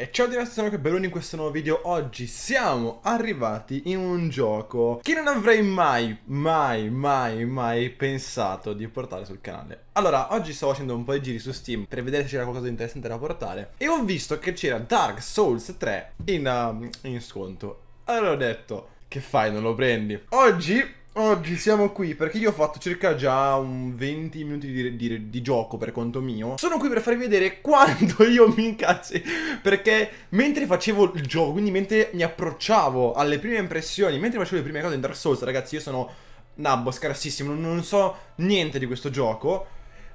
E ciao di sono qui Belloni in questo nuovo video. Oggi siamo arrivati in un gioco che non avrei mai, mai, mai, mai pensato di portare sul canale. Allora, oggi stavo facendo un po' di giri su Steam per vedere se c'era qualcosa di interessante da portare e ho visto che c'era Dark Souls 3 in, uh, in sconto. Allora ho detto, che fai, non lo prendi? Oggi Oggi siamo qui perché io ho fatto circa già un 20 minuti di, di, di, gioco per conto mio. Sono qui per farvi vedere quanto io mi incazzi. Perché mentre facevo il gioco, quindi mentre mi approcciavo alle prime impressioni, mentre facevo le prime cose in Dark Souls, ragazzi, io sono nabbo, scarsissimo, non, non so niente di questo gioco.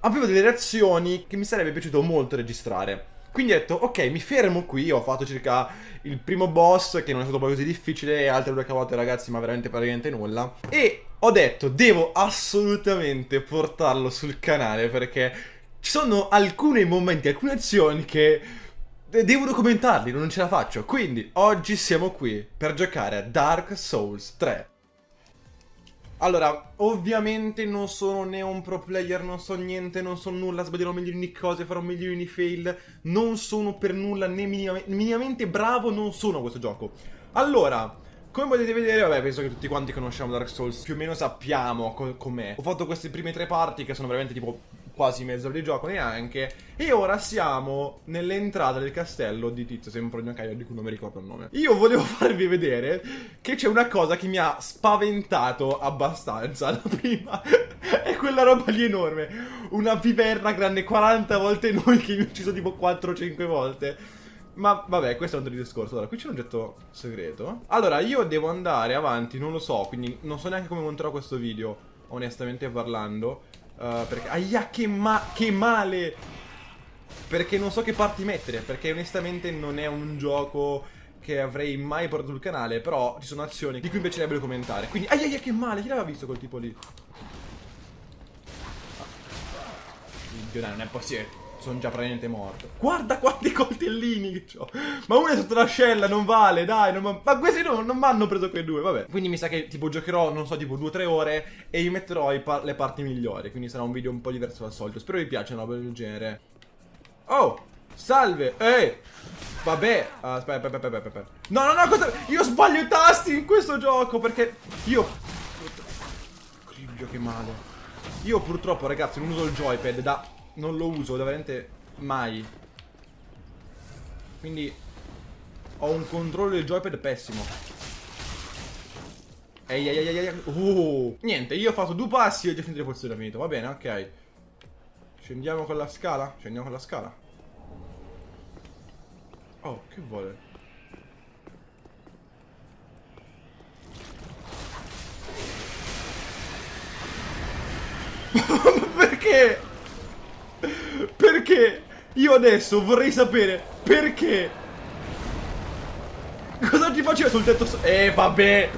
Avevo delle reazioni che mi sarebbe piaciuto molto registrare. Quindi ho detto, ok, mi fermo qui, ho fatto circa il primo boss, che non è stato poi così difficile, e altre due cavote ragazzi, ma veramente praticamente nulla. E ho detto, devo assolutamente portarlo sul canale, perché ci sono alcuni momenti, alcune azioni che devo documentarli, non ce la faccio. Quindi, oggi siamo qui per giocare a Dark Souls 3. Allora, ovviamente non sono né un pro player, non so niente, non so nulla, sbaglierò milioni di cose, farò milioni di fail, non sono per nulla né minima minimamente bravo, non sono a questo gioco. Allora, come potete vedere, vabbè, penso che tutti quanti conosciamo Dark Souls, più o meno sappiamo co com'è. Ho fatto queste prime tre parti che sono veramente tipo quasi mezz'ora di gioco neanche. E ora siamo nell'entrata del castello di Tizio, sempre un caio di cui non mi ricordo il nome. Io volevo farvi vedere che c'è una cosa che mi ha spaventato abbastanza. La prima è quella roba lì enorme. Una viverna grande 40 volte noi che mi ha ucciso tipo 4-5 volte. Ma vabbè, questo è un altro discorso. Allora, qui c'è un oggetto segreto. Allora, io devo andare avanti, non lo so, quindi non so neanche come monterò questo video, onestamente parlando. Uh, perché... Aia, che, ma che male! Perché non so che parti mettere, perché onestamente non è un gioco che avrei mai portato sul canale, però ci sono azioni di cui mi piacerebbe commentare. Quindi, aia, aia, che male! Chi l'aveva visto quel tipo lì? Dio, dai, non è possibile. Sono già praticamente morto. Guarda quanti coltellini che ho. Ma uno è sotto l'ascella, non vale, dai. Non ma questi no, non mi hanno preso quei due, vabbè. Quindi mi sa che tipo giocherò, non so, tipo 2-3 ore e gli metterò pa le parti migliori. Quindi sarà un video un po' diverso dal solito. Spero vi piaccia una roba del genere. Oh, salve, ehi. Vabbè, aspetta, aspetta, aspetta, aspetta. No, no, no, cosa... Io sbaglio i tasti in questo gioco perché io... Cribbio, che male. Io purtroppo, ragazzi, non uso il joypad da non lo uso veramente mai. Quindi ho un controllo del joypad pessimo. Ehi, ehi, ehi, ehi. Uh. Niente, io ho fatto due passi e ho già finito il funzionamento. Va bene, ok. Scendiamo con la scala? Scendiamo con la scala. Oh, che vuole? Perché? Perché? Io adesso vorrei sapere perché. Cosa ci faceva sul tetto? Eh, vabbè.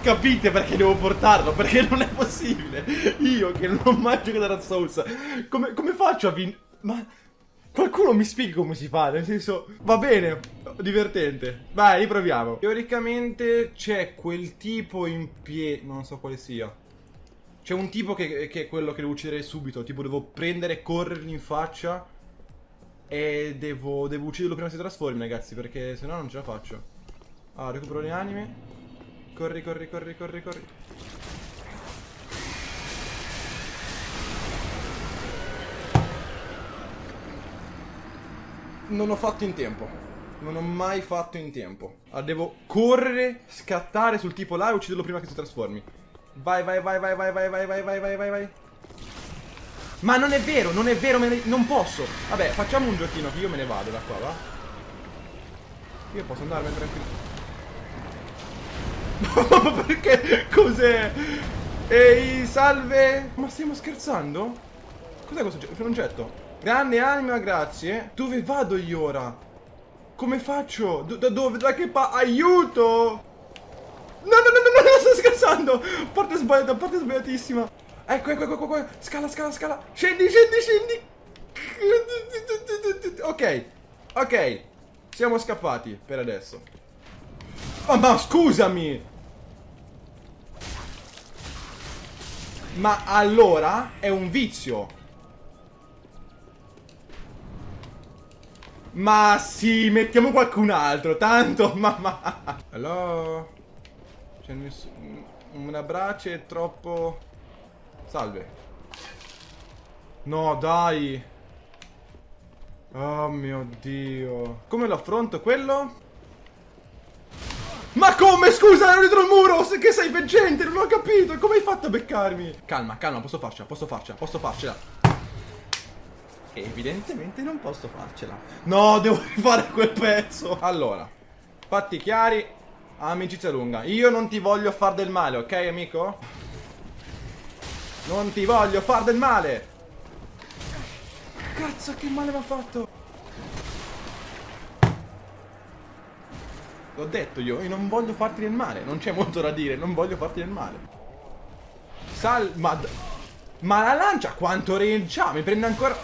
Capite perché devo portarlo? Perché non è possibile. Io che non ho mai giocato a Souls. Come, come faccio a vincere? Ma... Qualcuno mi spieghi come si fa, nel senso, va bene, divertente. Vai, riproviamo. Teoricamente c'è quel tipo in piedi, non so quale sia. C'è un tipo che, che, è quello che devo uccidere subito. Tipo, devo prendere, corrergli in faccia. E devo, devo ucciderlo prima che si trasformi, ragazzi. Perché se no non ce la faccio. Ah, recupero le anime. Corri, corri, corri, corri, corri. Non ho fatto in tempo. Non ho mai fatto in tempo. Ah, devo correre, scattare sul tipo là e ucciderlo prima che si trasformi. Vai, vai, vai, vai, vai, vai, vai, vai, vai, vai, vai, vai. Ma non è vero, non è vero, ne... non posso. Vabbè, facciamo un giochino che io me ne vado da qua, va? Io posso andarmene tranquillo. Perché? Cos'è? Ehi, salve! Ma stiamo scherzando? Cos'è questo oggetto? Grande anima, grazie. Dove vado io ora? Come faccio? Da dove? Da che pa... Aiuto! No, no, no, no, no, sto scherzando. Porta sbagliata, porta sbagliatissima. Ecco, ecco, ecco, ecco, ecco. Scala, scala, scala. Scendi, scendi, scendi. Ok, ok. Siamo scappati per adesso. Oh, ma scusami. Ma allora è un vizio. Ma sì, mettiamo qualcun altro, tanto, mamma. Hello? C'è ness- una brace è troppo... Salve. No, dai. Oh mio Dio. Come lo affronto quello? Ma come? Scusa, ero dietro il muro! Che sei veggente, non ho capito! Come hai fatto a beccarmi? Calma, calma, posso farcela, posso farcela, posso farcela. Evidentemente non posso farcela. No, devo rifare quel pezzo. Allora, fatti chiari, amicizia lunga. Io non ti voglio far del male, ok, amico? Non ti voglio far del male! Cazzo, che male mi ha fatto! L'ho detto io, io non voglio farti del male. Non c'è molto da dire, non voglio farti del male. Sal... Ma... Ma la lancia quanto range ha? Mi prende ancora...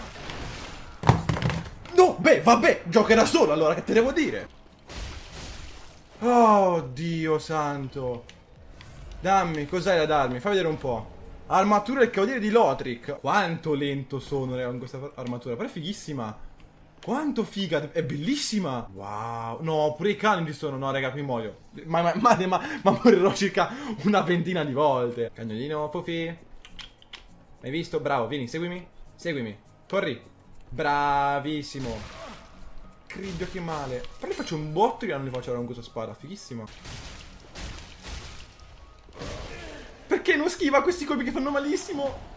No, beh, vabbè, gioca da solo allora, che te devo dire? Oh, Dio santo. Dammi, cos'hai da darmi? Fai vedere un po'. Armatura del cavaliere di Lothric. Quanto lento sono, con questa armatura. Però è fighissima. Quanto figa, è bellissima Wow, no, pure i cani ci sono No, raga, qui muoio Ma, ma, ma, ma, ma morirò circa una ventina di volte Cagnolino, Puffy Hai visto? Bravo, vieni, seguimi Seguimi, corri Bravissimo Cribbio che male Però li faccio un botto che non li faccio con questa spada Fighissimo Perché non schiva questi colpi che fanno malissimo?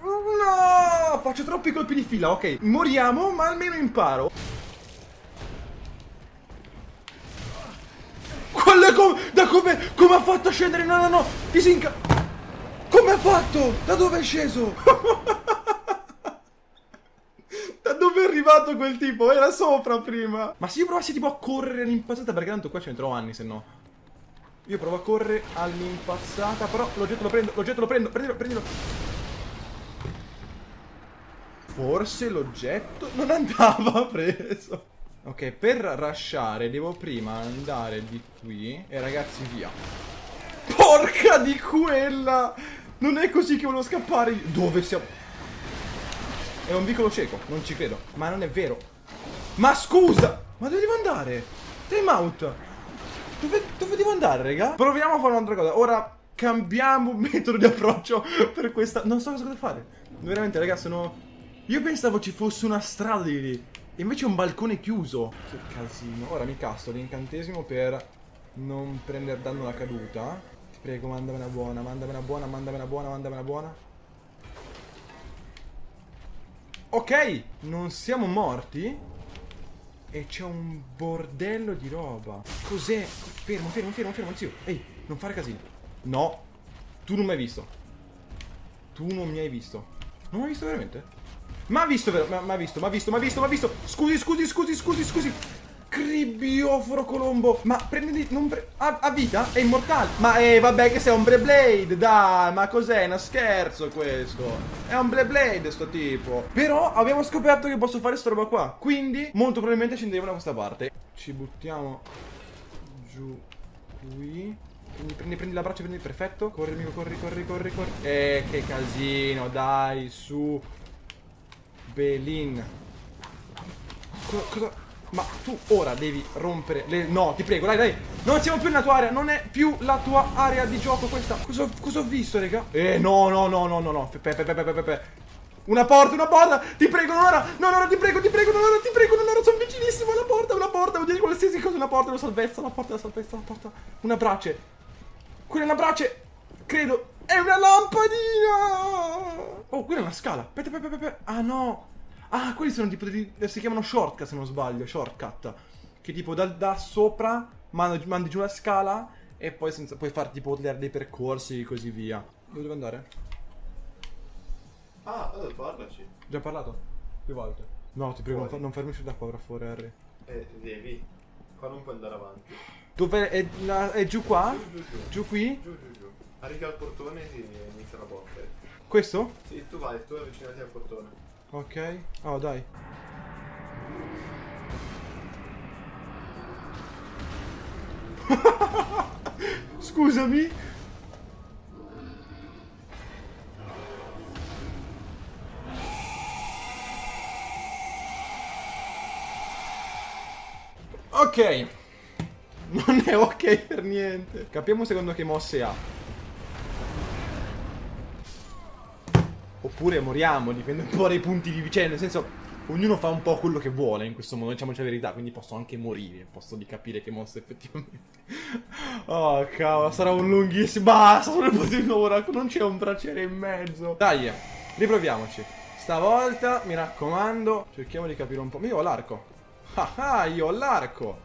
No! Faccio troppi colpi di fila, ok. Moriamo, ma almeno imparo. Quello come... Da come... Come ha fatto a scendere? No, no, no. Ti si inca... Come ha fatto? Da dove è sceso? da dove è arrivato quel tipo? Era sopra prima. Ma se io provassi tipo a correre all'impazzata, perché tanto qua ci metterò anni, se no. Io provo a correre all'impazzata, però l'oggetto lo prendo, l'oggetto lo prendo, prendilo, prendilo. Forse l'oggetto non andava preso. Ok, per rushare devo prima andare di qui E ragazzi via Porca di quella Non è così che volevo scappare Dove siamo? È un vicolo cieco, non ci credo Ma non è vero Ma scusa Ma dove devo andare? Time out Dove, dove devo andare, raga? Proviamo a fare un'altra cosa Ora cambiamo metodo di approccio per questa Non so cosa fare Veramente, raga, sono io pensavo ci fosse una strada di lì. Invece è un balcone chiuso. Che casino. Ora mi casto l'incantesimo per non prendere danno alla caduta. Ti prego, mandamela buona, mandamela buona, mandamela buona, mandamela buona. Ok, non siamo morti. E c'è un bordello di roba. Cos'è? Fermo, fermo, fermo, fermo, zio. Ehi, non fare casino. No, tu non mi hai visto. Tu non mi hai visto. Non mi hai visto veramente? Ma ha visto? Ma ha visto, ma ha visto, ma ha visto, ma ha visto. Scusi, scusi, scusi, scusi, scusi. Cribbioforo Colombo. Ma prendi. Non pre ha, ha, vita? È immortale. Ma eh, vabbè, che sei un Blade. Dai, ma cos'è? Uno scherzo questo. È un Blade sto tipo. Però abbiamo scoperto che posso fare sta roba qua. Quindi, molto probabilmente scenderemo da questa parte. Ci buttiamo giù qui. Prendi, prendi, prendi la braccia, prendi perfetto. Corri, amico, corri, corri, corri, corri. Eh, che casino, dai, su. Belin. Cosa, cosa? Ma tu ora devi rompere le... No, ti prego, dai, dai. Non siamo più nella tua area. Non è più la tua area di gioco questa. Cosa, cosa ho visto, raga? Eh, no, no, no, no, no, no. Pepe, pepe, pepe, pepe. Una porta, una porta. Ti prego, non ora. No, no, no, ti prego, ti prego, non ora, ti prego, non ora. Sono vicinissimo alla porta, una porta. Vuol dire qualsiasi cosa, una porta, una salvezza, una porta, una salvezza, una porta. Una brace. Quella è una brace. Credo. È una lampadina. Oh, qui è una scala. Aspetta, aspetta, aspetta. Ah, no. Ah, quelli sono tipo dei, si chiamano shortcut se non sbaglio, shortcut. Che tipo da, da sopra mandi, mandi, giù la scala e poi senza, puoi fare tipo dei percorsi e così via. Dove devo andare? Ah, allora parlaci. Già parlato? Più volte. No, ti prego, non, fa, non farmi uscire da qua, per favore, Harry. Eh, devi. Qua non puoi andare avanti. Dove è, è, è giù qua? Giù, giù, giù. Giù qui? Giù, giù, giù. Arrivi al portone e inizia la botta. Questo? Sì, tu vai, tu avvicinati al portone. Ok. Oh, dai. Scusami. Ok. Non è ok per niente. Capiamo un secondo che mosse ha. Oppure moriamo, dipende un po' dai punti di vicenda. Nel senso, ognuno fa un po' quello che vuole in questo mondo, diciamoci la verità. Quindi posso anche morire. Posso di capire che mosse effettivamente. Oh, cavolo, sarà un lunghissimo. Basta, sono il di nuovo. Non c'è un braciere in mezzo. Dai, riproviamoci. Stavolta, mi raccomando, cerchiamo di capire un po'. Io ho l'arco. Ah, ah, io ho l'arco.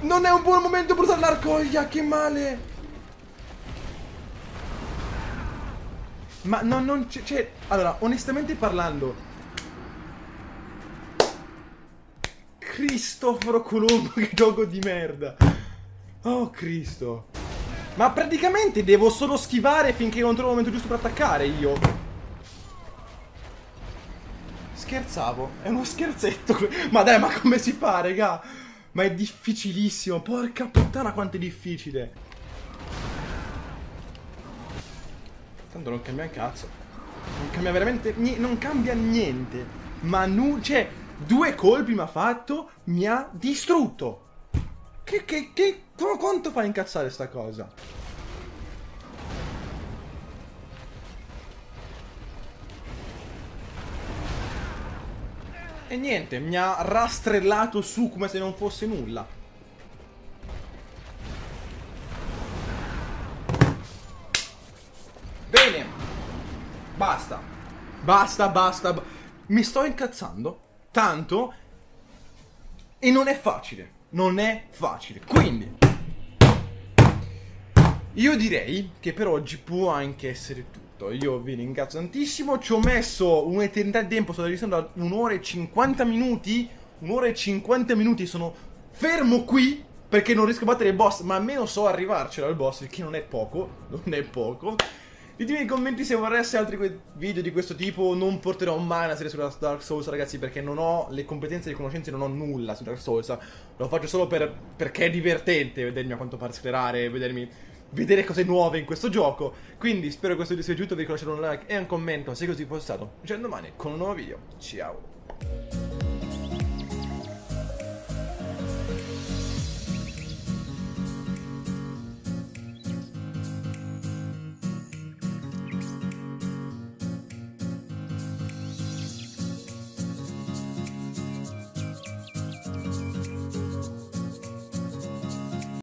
Non è un buon momento per usare l'arcoglia, che male. Ma no, non c'è... Cioè, allora, onestamente parlando... Cristoforo Colombo, che gioco di merda. Oh, Cristo. Ma praticamente devo solo schivare finché non trovo il momento giusto per attaccare io. Scherzavo. È uno scherzetto. Ma dai, ma come si fa, raga? Ma è difficilissimo. Porca puttana quanto è difficile. Tanto non cambia un cazzo. Non cambia veramente niente. Non cambia niente. Ma nu... Cioè, due colpi mi ha fatto. Mi ha distrutto. Che, che, che... Quanto fa incazzare sta cosa? E niente, mi ha rastrellato su come se non fosse nulla. Basta. Basta, basta. Mi sto incazzando tanto e non è facile. Non è facile. Quindi io direi che per oggi può anche essere tutto. Io vi ringrazio tantissimo. Ci ho messo un'eternità di tempo. Sto registrando un'ora e 50 minuti. Un'ora e 50 minuti. Sono fermo qui perché non riesco a battere il boss. Ma almeno so arrivarcelo al boss. Che non è poco. Non è poco. Ditemi nei commenti se vorreste altri video di questo tipo. Non porterò mai una serie su Dark Souls, ragazzi, perché non ho le competenze e le conoscenze, non ho nulla su Dark Souls. Lo faccio solo per, perché è divertente vedermi a quanto pare sclerare, vedermi vedere cose nuove in questo gioco. Quindi spero che questo video sia piaciuto, vi lasciate un like e un commento se così fosse stato. Ci vediamo domani con un nuovo video. Ciao!